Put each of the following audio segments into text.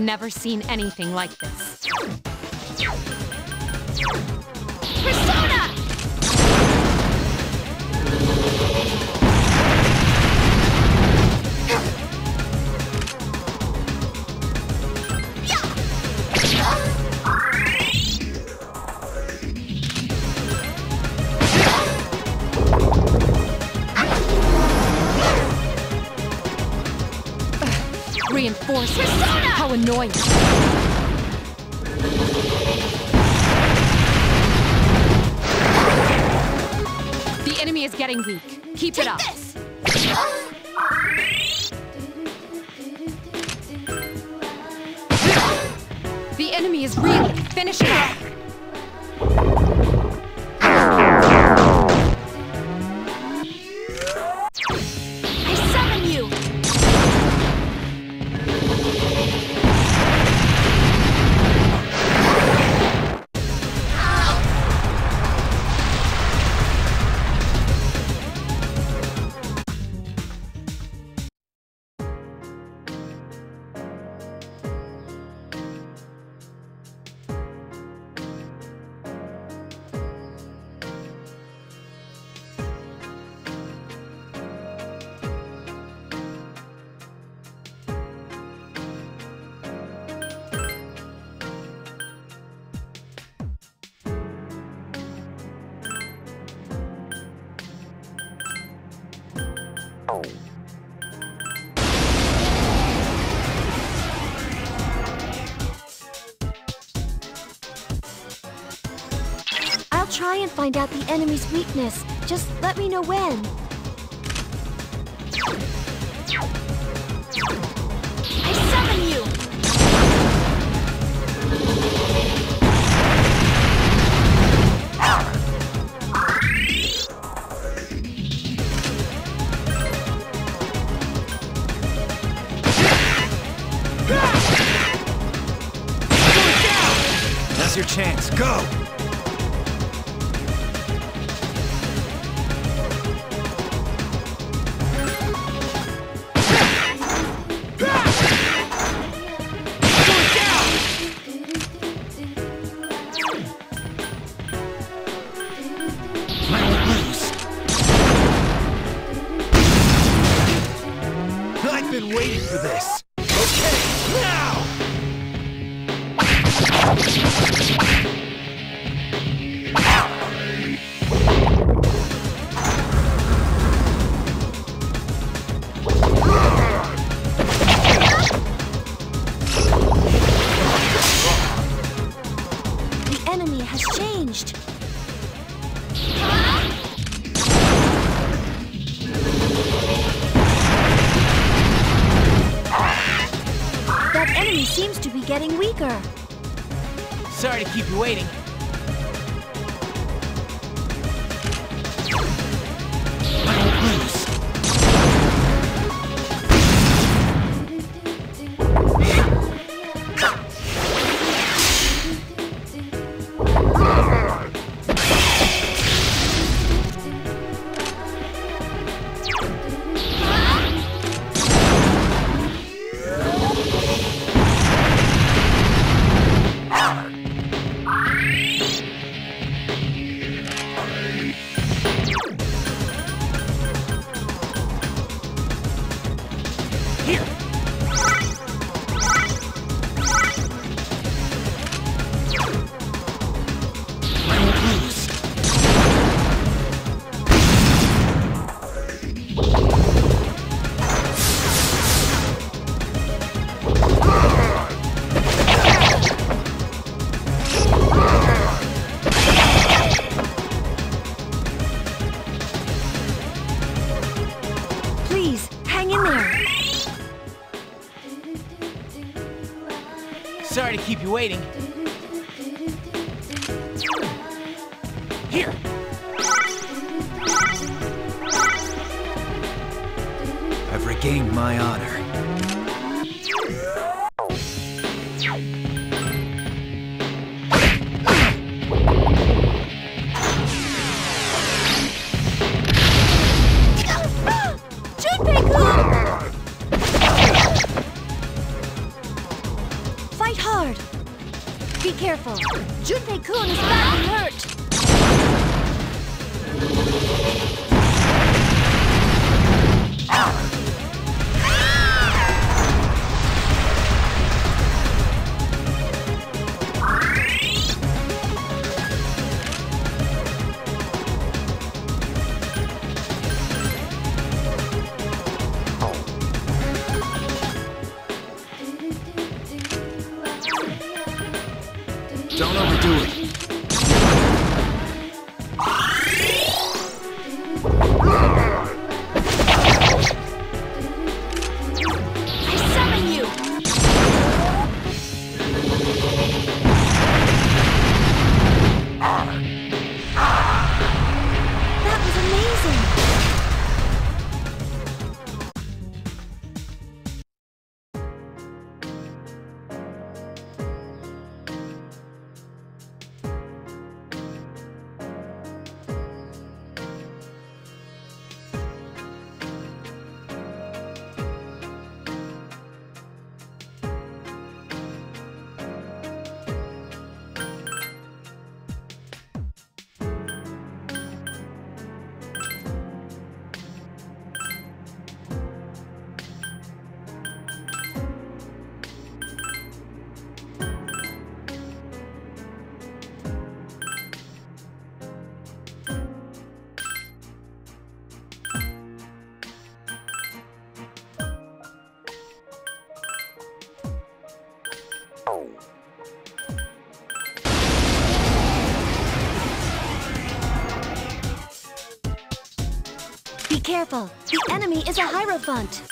never seen anything like this. Reinforcements! How annoying! The enemy is getting weak. Keep it up. This! The enemy is reeling. Finish it find out the enemy's weakness. Just let me know when. I summon you! Now's your chance. Go! Here! Waiting. Careful. The enemy is a Hierophant.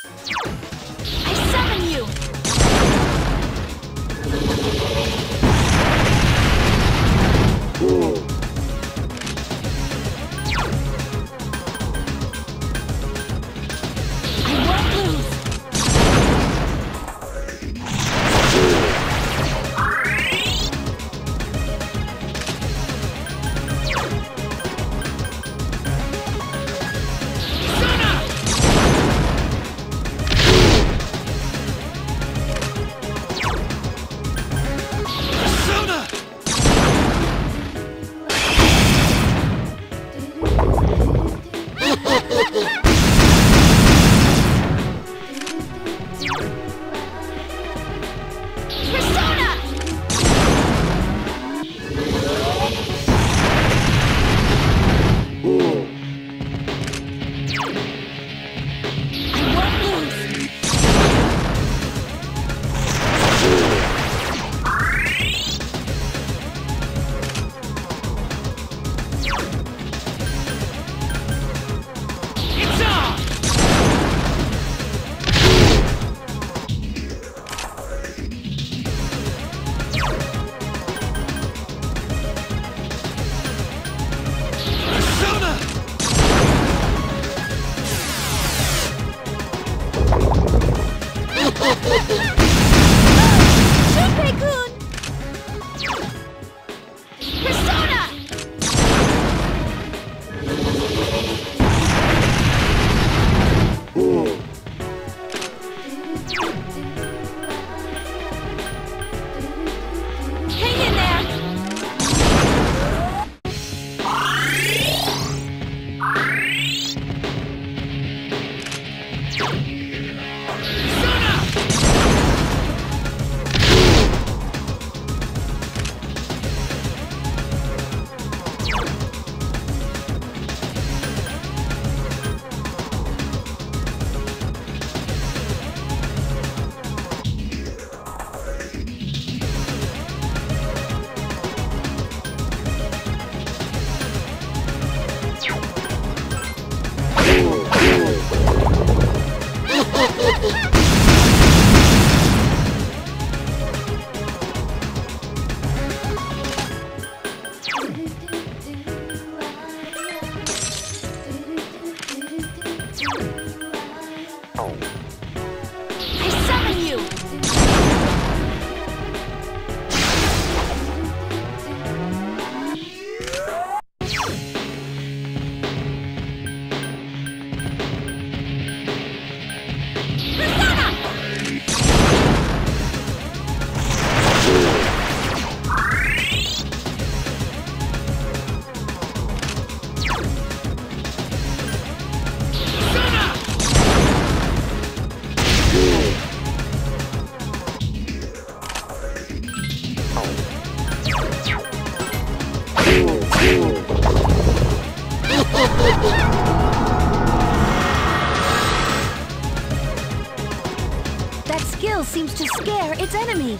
Its enemy.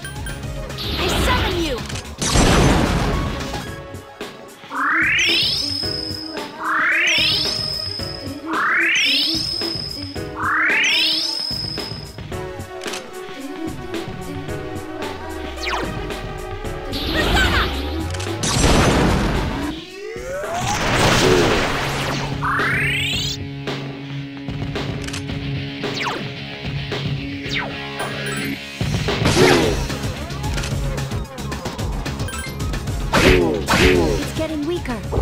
Getting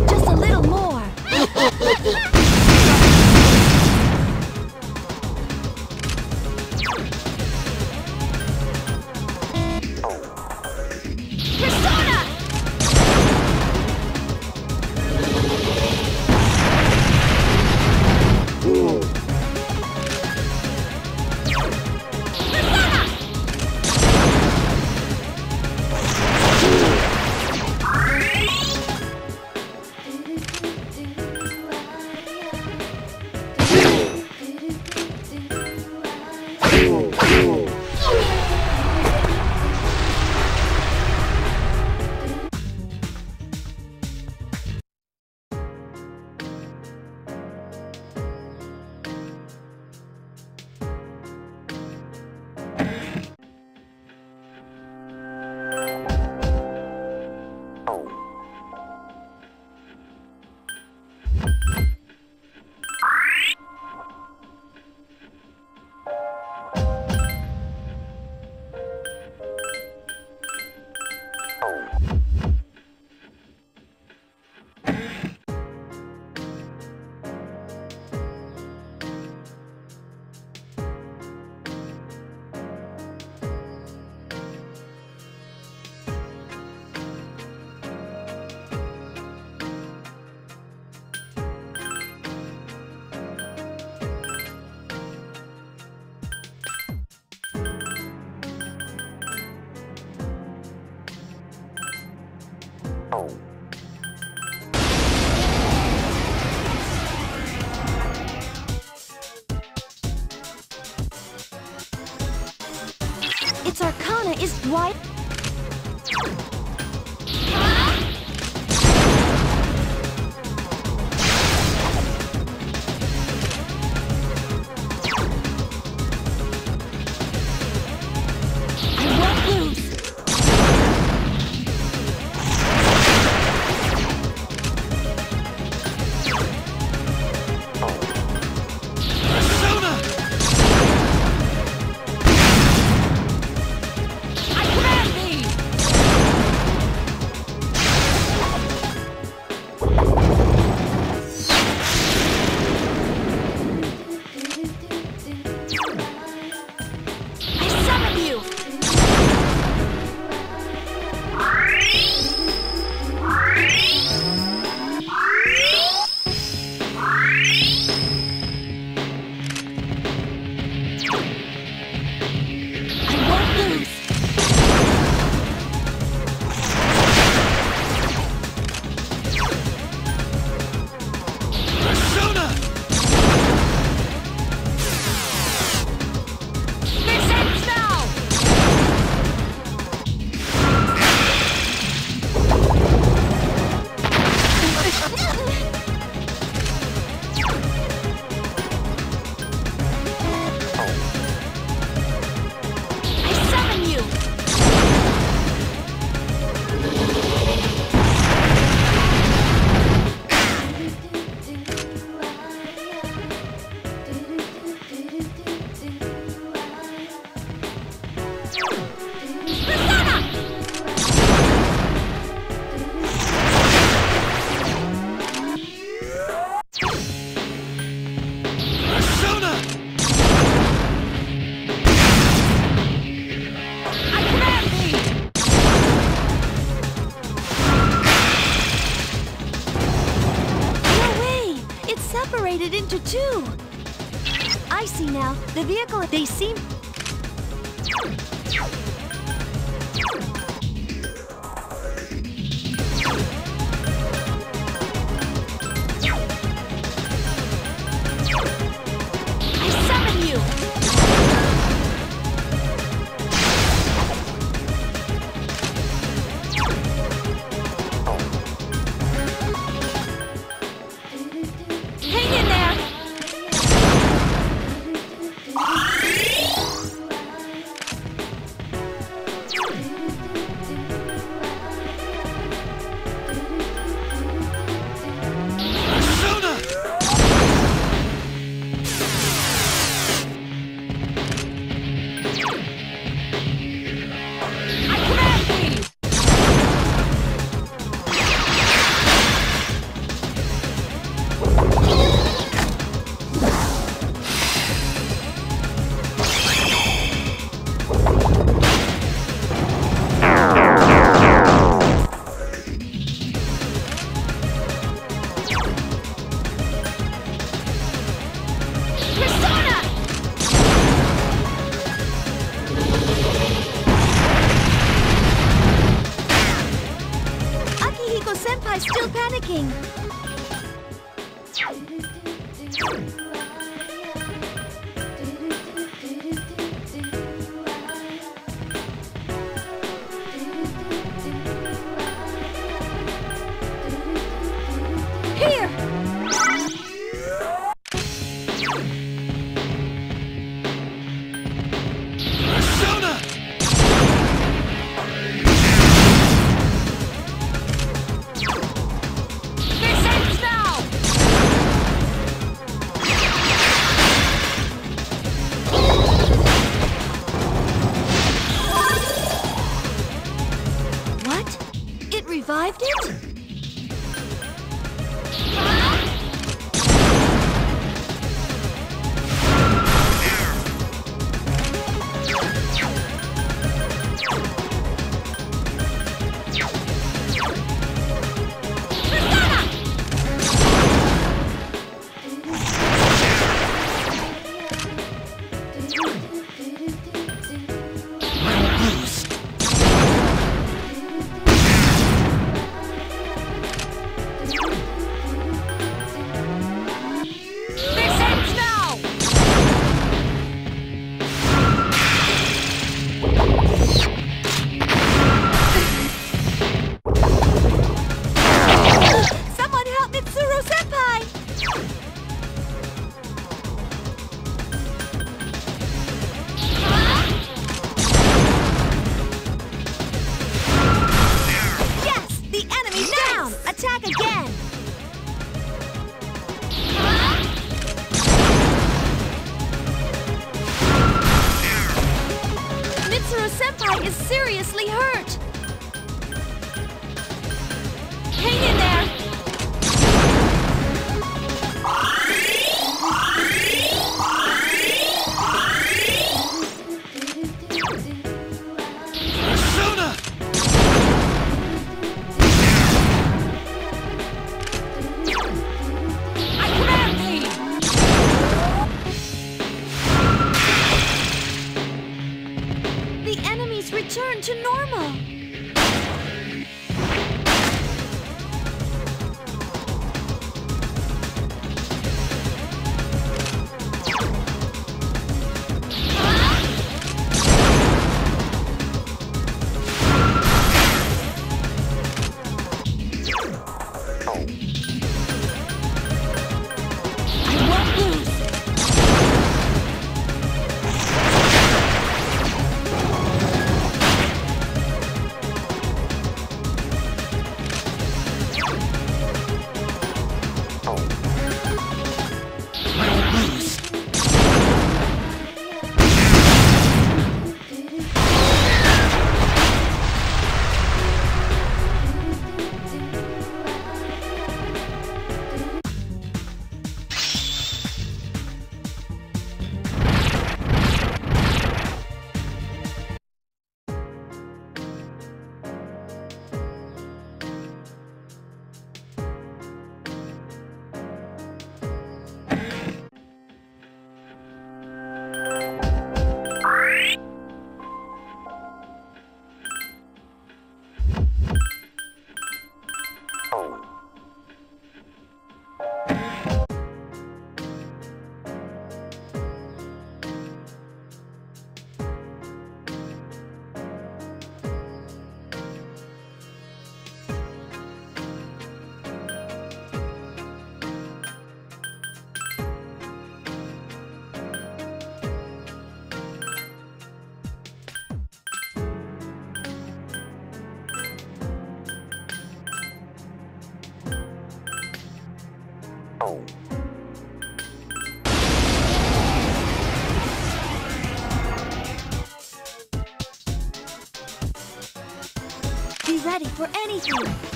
for anything.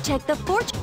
I the fortune.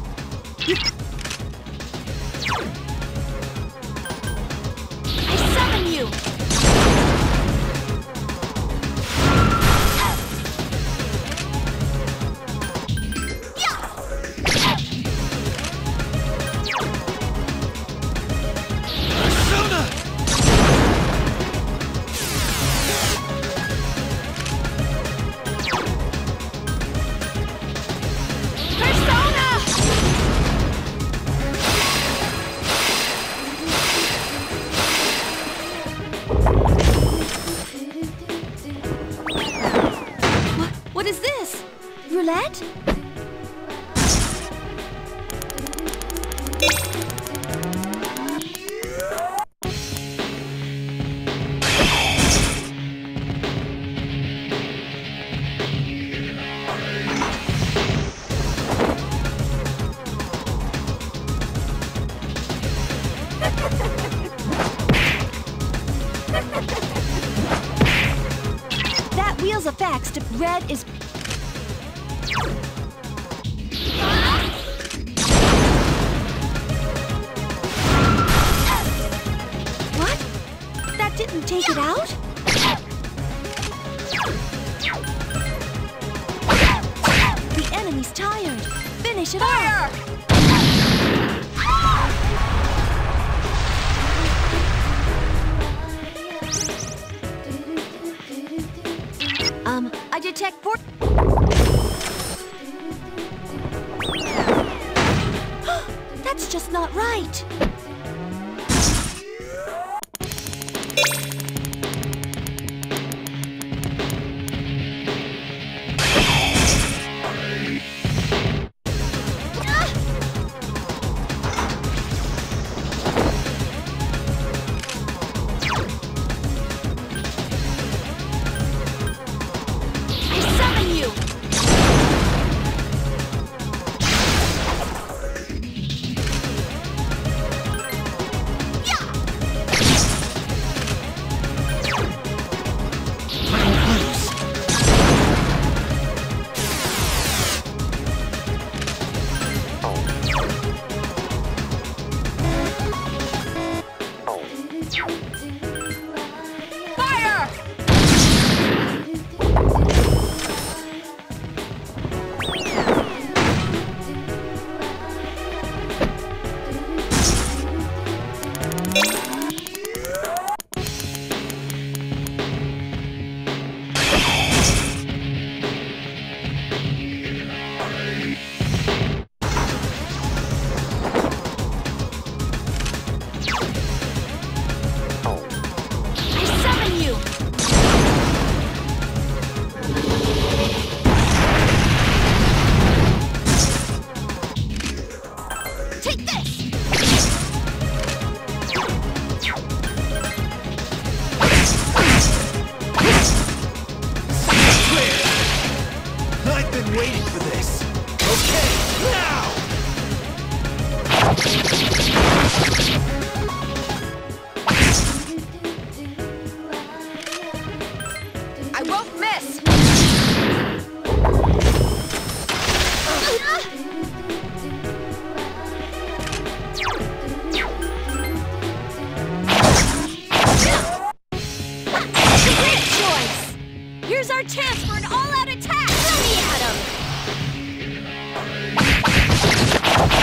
That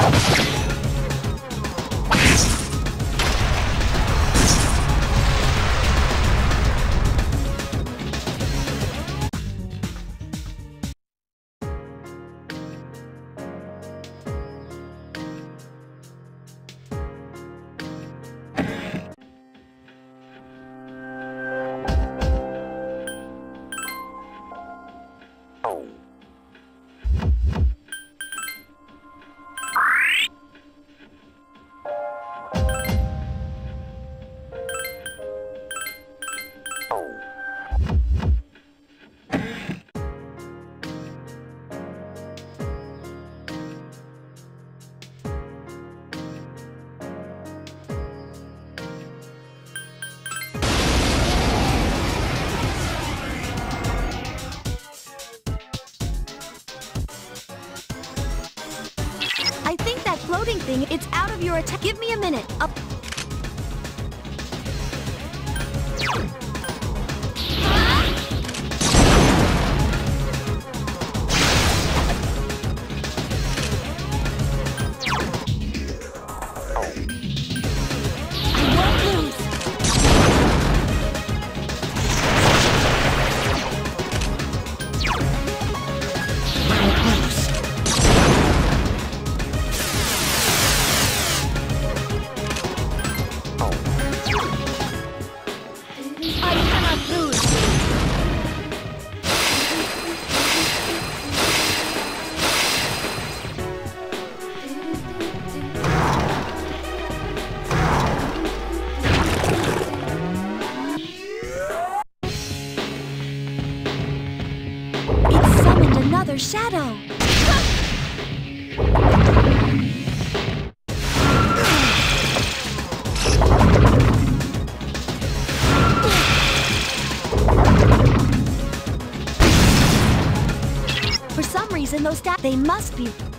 Let's go. They must be.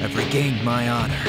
I've regained my honor.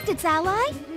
Attacked its ally?